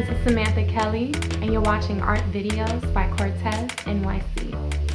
This is Samantha Kelly, and you're watching Art Videos by Cortes NYC.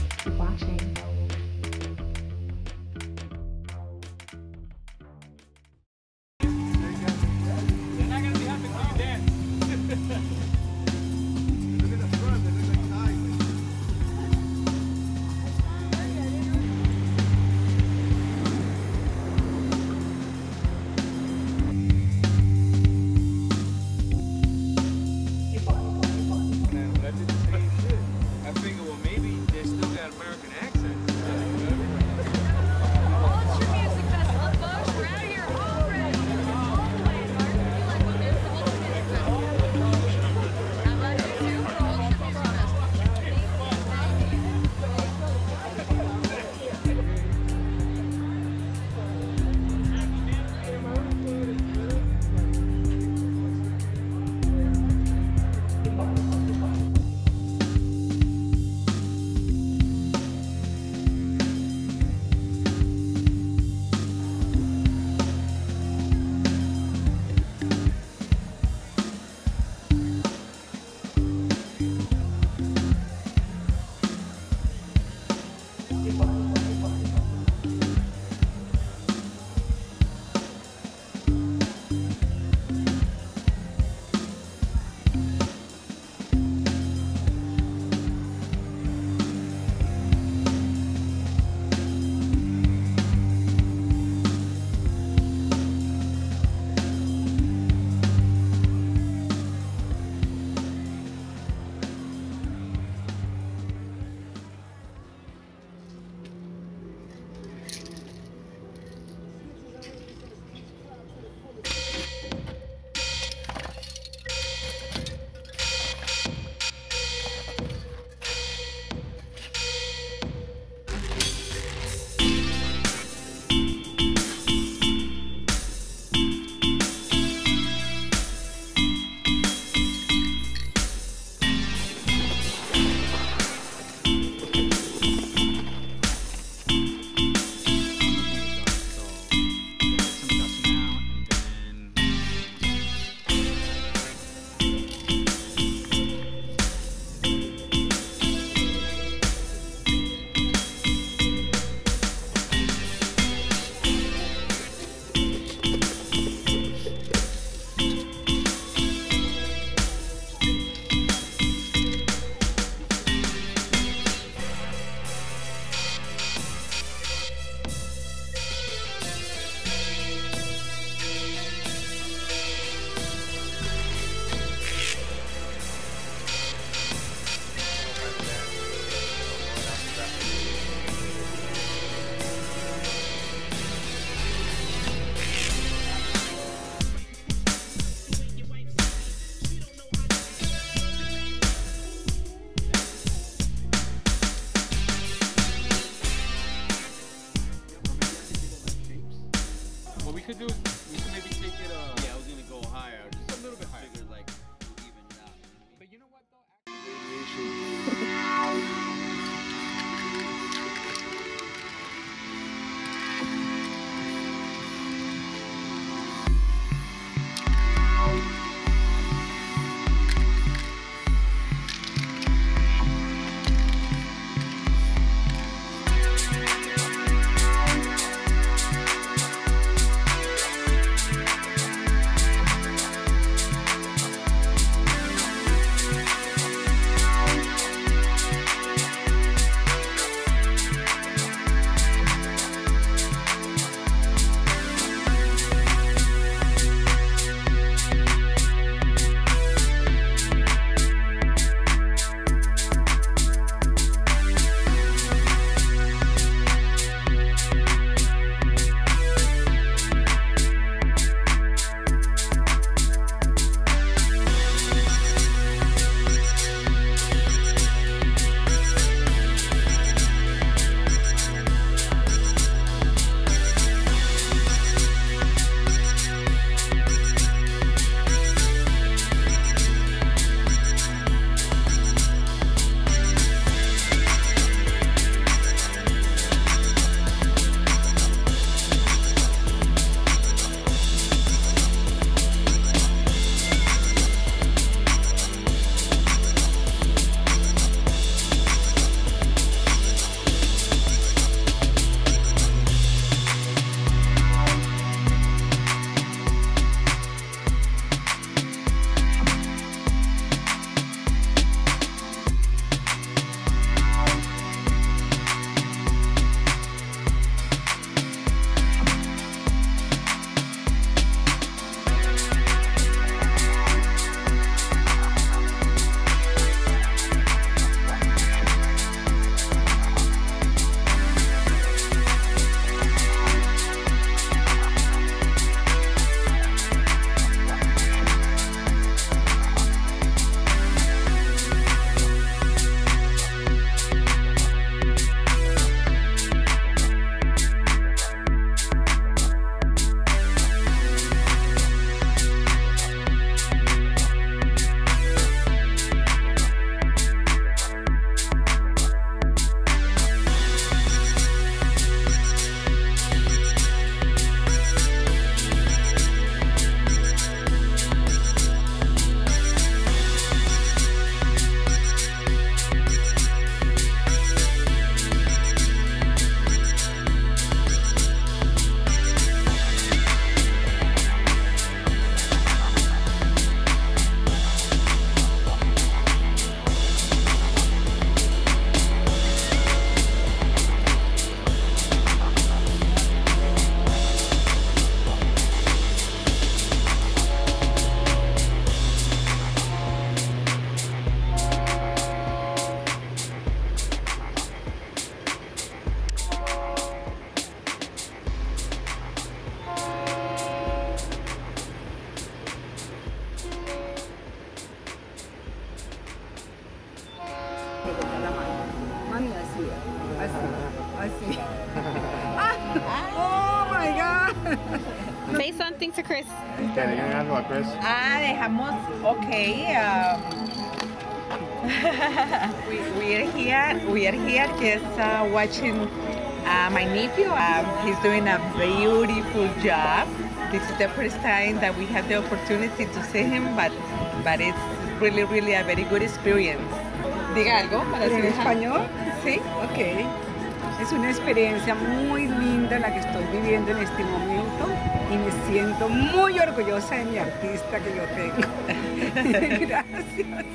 I see. I see. I see Say something to Chris. Ah, dejamos, okay. Um, we, we, are here, we are here just uh, watching uh, my nephew. Um, he's doing a beautiful job. This is the first time that we have the opportunity to see him, but, but it's really, really a very good experience. Diga algo para ¿En español? Sí. Ok. Es una experiencia muy linda la que estoy viviendo en este momento y me siento muy orgullosa de mi artista que yo tengo. Gracias.